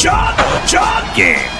Chop, chop game.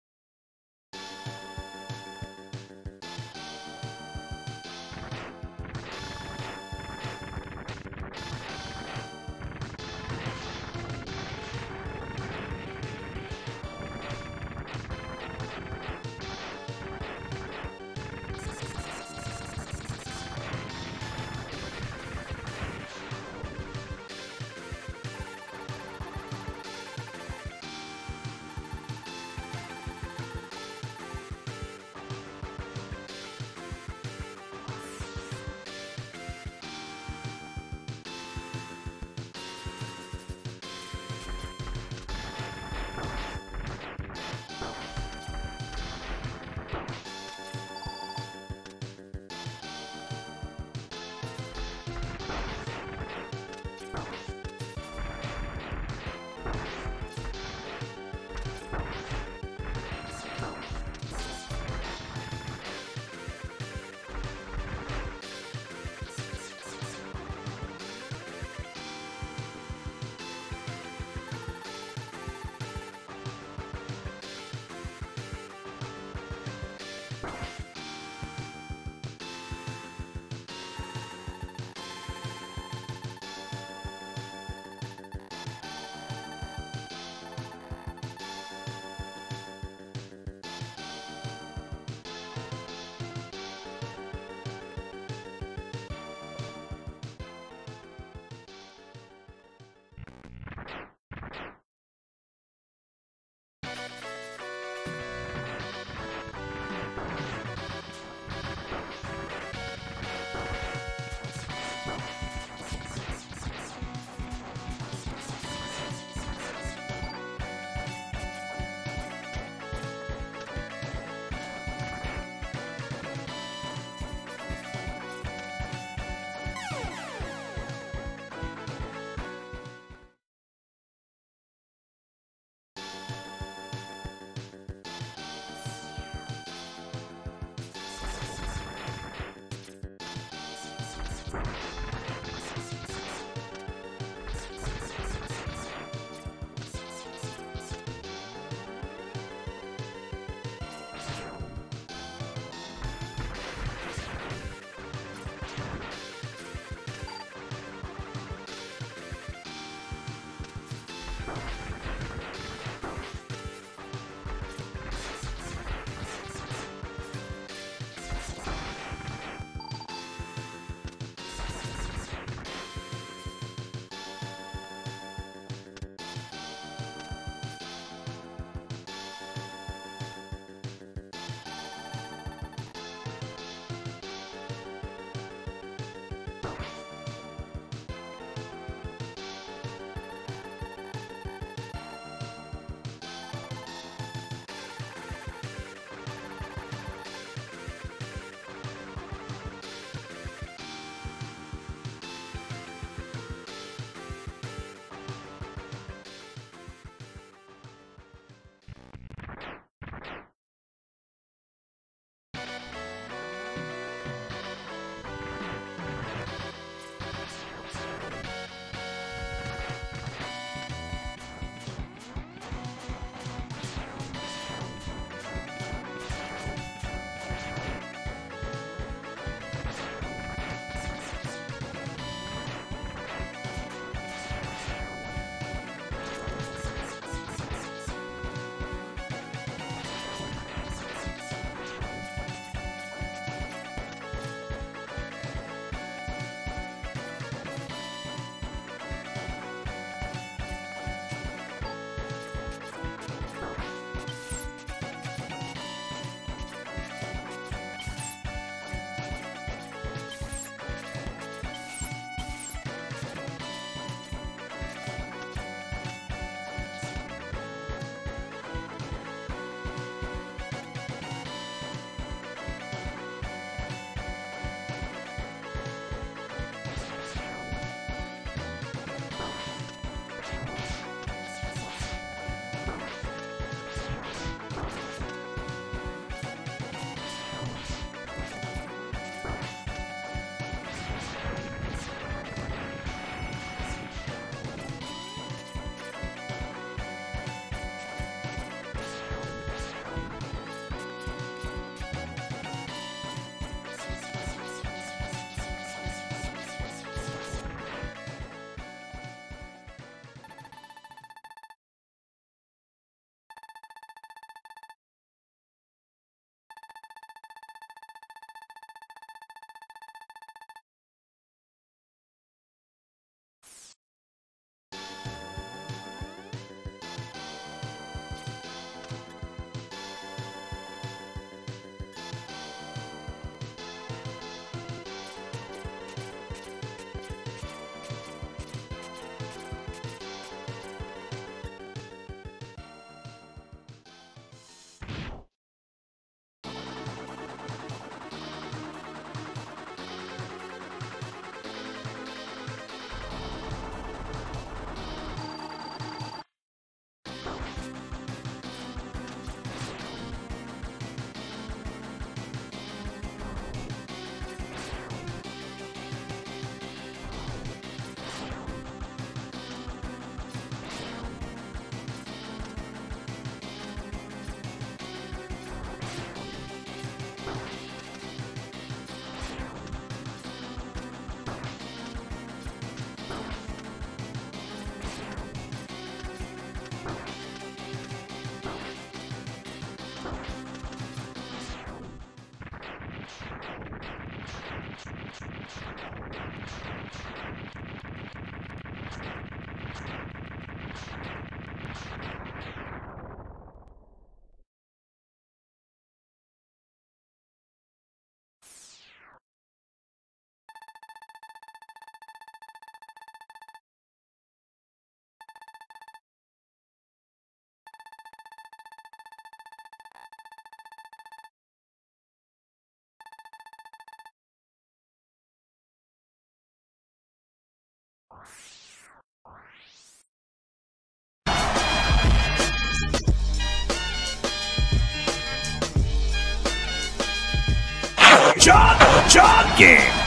Job, job game.